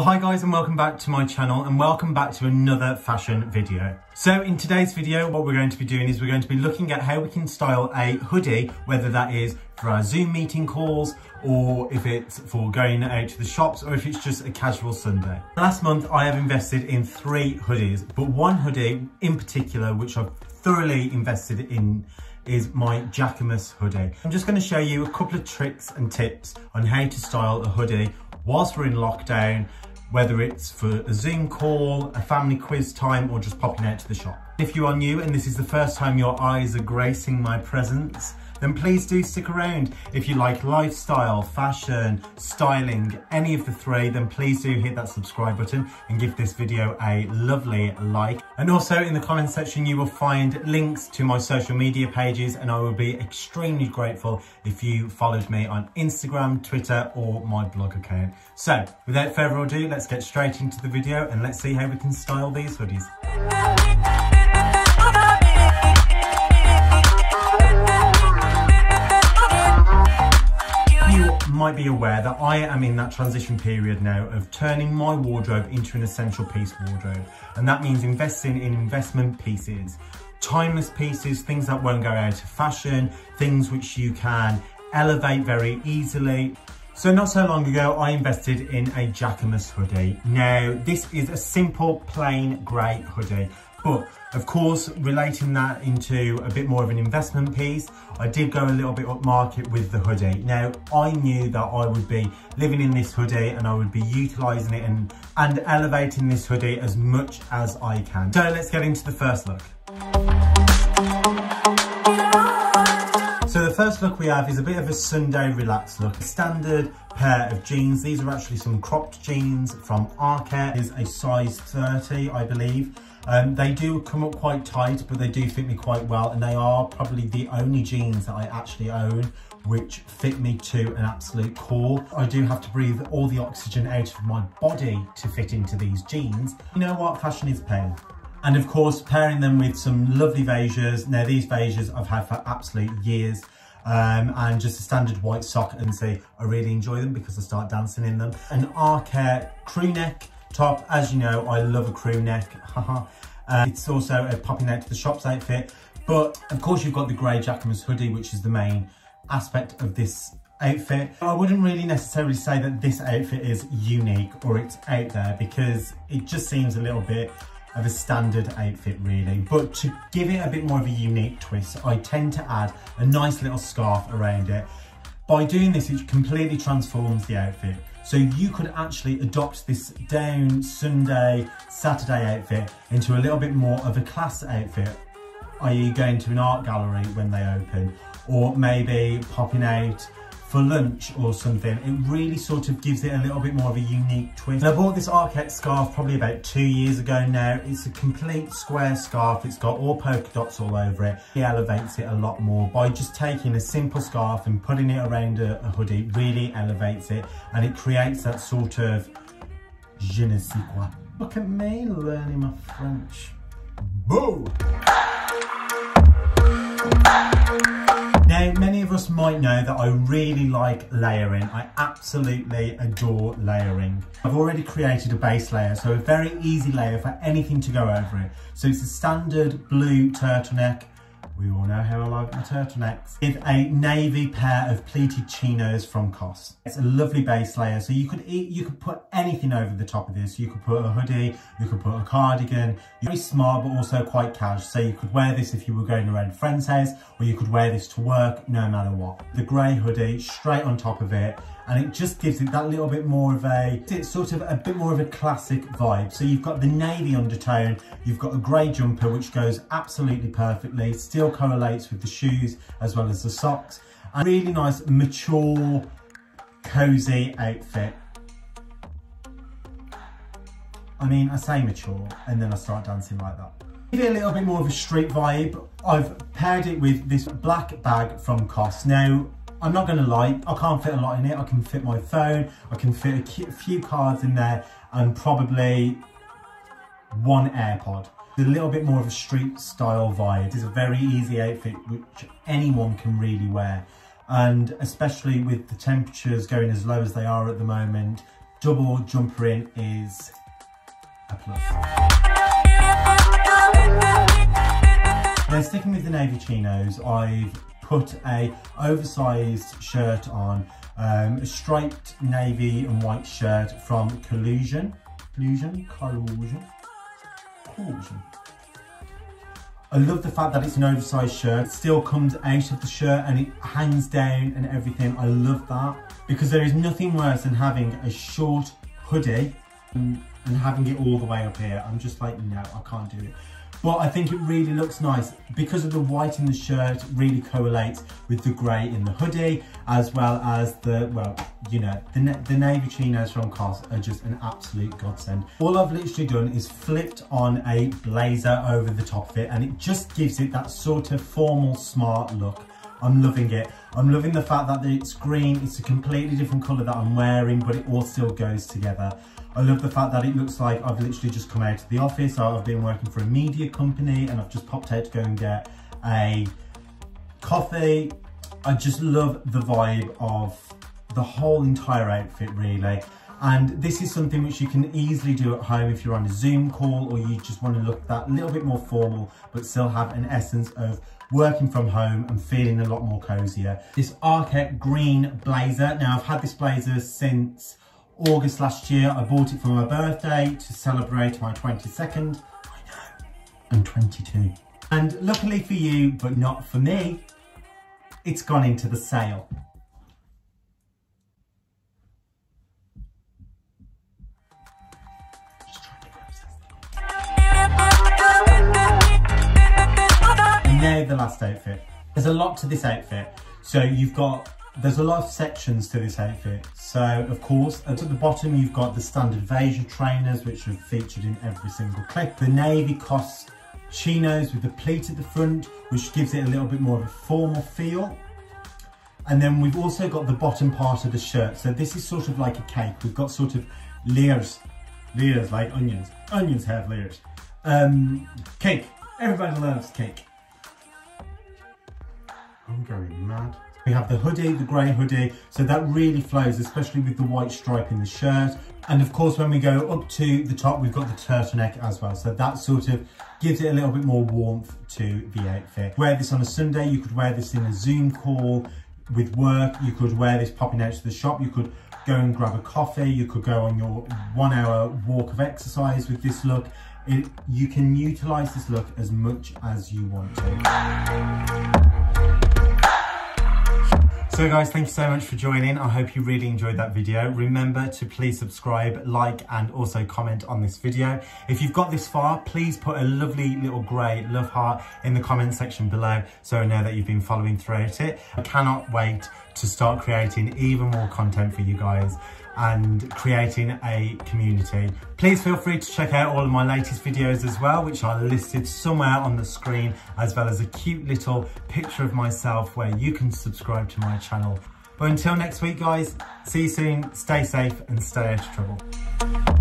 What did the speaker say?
Hi guys and welcome back to my channel and welcome back to another fashion video. So in today's video what we're going to be doing is we're going to be looking at how we can style a hoodie whether that is for our Zoom meeting calls or if it's for going out to the shops or if it's just a casual Sunday. Last month I have invested in three hoodies but one hoodie in particular which I've thoroughly invested in is my Jacquemus hoodie. I'm just going to show you a couple of tricks and tips on how to style a hoodie whilst we're in lockdown, whether it's for a Zoom call, a family quiz time, or just popping out to the shop. If you are new and this is the first time your eyes are gracing my presence, then please do stick around. If you like lifestyle, fashion, styling, any of the three, then please do hit that subscribe button and give this video a lovely like. And also in the comment section, you will find links to my social media pages and I will be extremely grateful if you followed me on Instagram, Twitter, or my blog account. So without further ado, let's get straight into the video and let's see how we can style these hoodies. Might be aware that I am in that transition period now of turning my wardrobe into an essential piece wardrobe. And that means investing in investment pieces, timeless pieces, things that won't go out of fashion, things which you can elevate very easily. So not so long ago, I invested in a Jacquemus hoodie. Now, this is a simple, plain grey hoodie. But of course, relating that into a bit more of an investment piece, I did go a little bit upmarket with the hoodie. Now, I knew that I would be living in this hoodie and I would be utilising it and, and elevating this hoodie as much as I can. So let's get into the first look. So the first look we have is a bit of a Sunday relaxed look. A standard pair of jeans. These are actually some cropped jeans from Arket. Is a size 30, I believe. Um, they do come up quite tight, but they do fit me quite well. And they are probably the only jeans that I actually own which fit me to an absolute core. I do have to breathe all the oxygen out of my body to fit into these jeans. You know what? Fashion is pain. And of course, pairing them with some lovely Vejas. Now, these Vejas I've had for absolute years. Um, and just a standard white sock and say I really enjoy them because I start dancing in them. An Arket crew neck top. As you know, I love a crew neck. uh, it's also a popping out to the shops outfit. But of course you've got the grey Jacquemus hoodie, which is the main aspect of this outfit. I wouldn't really necessarily say that this outfit is unique or it's out there because it just seems a little bit of a standard outfit really. But to give it a bit more of a unique twist, I tend to add a nice little scarf around it. By doing this, it completely transforms the outfit. So you could actually adopt this down Sunday, Saturday outfit into a little bit more of a class outfit, i.e. going to an art gallery when they open, or maybe popping out for lunch or something. It really sort of gives it a little bit more of a unique twist. And I bought this Arket scarf probably about two years ago now. It's a complete square scarf. It's got all polka dots all over it. It elevates it a lot more by just taking a simple scarf and putting it around a, a hoodie, really elevates it. And it creates that sort of je ne sais quoi. Look at me learning my French. Boo! Now, many us might know that I really like layering. I absolutely adore layering. I've already created a base layer, so a very easy layer for anything to go over it. So it's a standard blue turtleneck we all know how I like my turtlenecks. With a navy pair of pleated chinos from COS. It's a lovely base layer, so you could eat, you could put anything over the top of this. You could put a hoodie, you could put a cardigan. Very smart, but also quite casual. So you could wear this if you were going around friend's house, or you could wear this to work, no matter what. The grey hoodie, straight on top of it, and it just gives it that little bit more of a, it's sort of a bit more of a classic vibe. So you've got the navy undertone, you've got a grey jumper which goes absolutely perfectly, still correlates with the shoes as well as the socks. And really nice, mature, cozy outfit. I mean, I say mature and then I start dancing like that. Give it a little bit more of a street vibe. I've paired it with this black bag from COS. Now, I'm not gonna lie, I can't fit a lot in it. I can fit my phone, I can fit a few cards in there and probably one AirPod. A little bit more of a street style vibe. It's a very easy outfit which anyone can really wear. And especially with the temperatures going as low as they are at the moment, double jumper in is a plus. Then sticking with the navy chinos, I've put a oversized shirt on, um, a striped navy and white shirt from Collusion. Collusion? Collusion? Collusion. I love the fact that it's an oversized shirt. It still comes out of the shirt and it hangs down and everything. I love that because there is nothing worse than having a short hoodie and, and having it all the way up here. I'm just like, no, I can't do it. But I think it really looks nice because of the white in the shirt really correlates with the grey in the hoodie as well as the, well, you know, the, the navy chinos from COS are just an absolute godsend. All I've literally done is flipped on a blazer over the top of it and it just gives it that sort of formal smart look. I'm loving it. I'm loving the fact that it's green, it's a completely different colour that I'm wearing, but it all still goes together. I love the fact that it looks like I've literally just come out of the office. I've been working for a media company and I've just popped out to go and get a coffee. I just love the vibe of the whole entire outfit really. And this is something which you can easily do at home if you're on a Zoom call or you just want to look that little bit more formal, but still have an essence of working from home and feeling a lot more cozier. This Arket green blazer. Now I've had this blazer since August last year. I bought it for my birthday to celebrate my 22nd. I know, I'm 22. And luckily for you, but not for me, it's gone into the sale. The last outfit. There's a lot to this outfit. So you've got there's a lot of sections to this outfit. So of course, at the bottom, you've got the standard Veja trainers, which are featured in every single clip. The navy COS chinos with the pleat at the front, which gives it a little bit more of a formal feel. And then we've also got the bottom part of the shirt. So this is sort of like a cake. We've got sort of layers, layers like onions. Onions have layers. Um, cake. Everybody loves cake. I'm going mad. We have the hoodie, the grey hoodie, so that really flows, especially with the white stripe in the shirt. And of course, when we go up to the top, we've got the turtleneck as well. So that sort of gives it a little bit more warmth to the outfit. Wear this on a Sunday, you could wear this in a Zoom call with work, you could wear this popping out to the shop, you could go and grab a coffee, you could go on your one hour walk of exercise with this look. It, you can utilize this look as much as you want to. So guys, thank you so much for joining. I hope you really enjoyed that video. Remember to please subscribe, like, and also comment on this video. If you've got this far, please put a lovely little grey love heart in the comment section below so I know that you've been following throughout it. I cannot wait to start creating even more content for you guys and creating a community. Please feel free to check out all of my latest videos as well, which are listed somewhere on the screen, as well as a cute little picture of myself where you can subscribe to my channel. But until next week, guys, see you soon, stay safe and stay out of trouble.